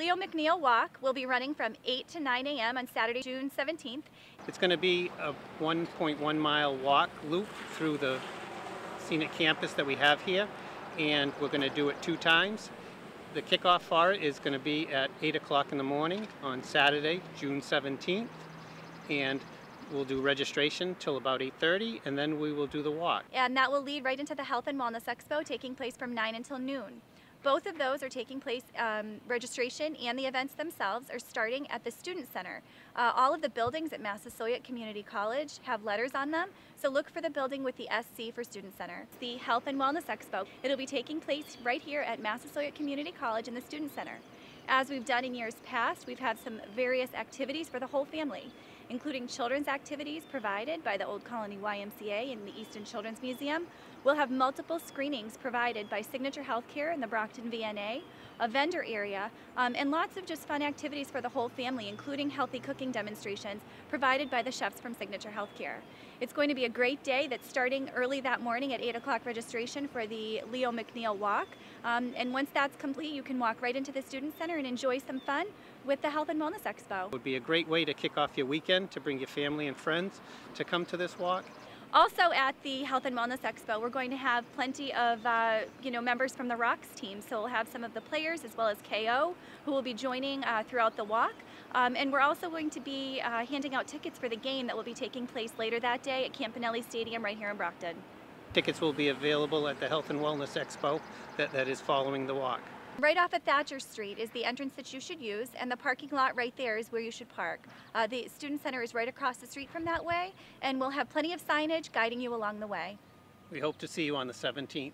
Leo McNeil Walk will be running from 8 to 9 a.m. on Saturday, June 17th. It's going to be a 1.1 mile walk loop through the scenic campus that we have here, and we're going to do it two times. The kickoff for it is going to be at 8 o'clock in the morning on Saturday, June 17th, and we'll do registration till about 8.30, and then we will do the walk. And that will lead right into the Health and Wellness Expo taking place from 9 until noon. Both of those are taking place, um, registration and the events themselves are starting at the Student Center. Uh, all of the buildings at Massasoit Community College have letters on them, so look for the building with the SC for Student Center. The Health and Wellness Expo. It'll be taking place right here at Massasoit Community College in the Student Center. As we've done in years past, we've had some various activities for the whole family including children's activities provided by the Old Colony YMCA and the Easton Children's Museum. We'll have multiple screenings provided by Signature Healthcare and the Brockton VNA, a vendor area, um, and lots of just fun activities for the whole family, including healthy cooking demonstrations provided by the chefs from Signature Healthcare. It's going to be a great day that's starting early that morning at 8 o'clock registration for the Leo McNeil Walk. Um, and once that's complete, you can walk right into the Student Center and enjoy some fun with the Health and Wellness Expo. It would be a great way to kick off your weekend, to bring your family and friends to come to this walk. Also at the Health and Wellness Expo, we're going to have plenty of uh, you know members from the Rox team. So we'll have some of the players as well as KO who will be joining uh, throughout the walk. Um, and we're also going to be uh, handing out tickets for the game that will be taking place later that day at Campanelli Stadium right here in Brockton. Tickets will be available at the Health and Wellness Expo that, that is following the walk. Right off of Thatcher Street is the entrance that you should use, and the parking lot right there is where you should park. Uh, the Student Center is right across the street from that way, and we'll have plenty of signage guiding you along the way. We hope to see you on the 17th.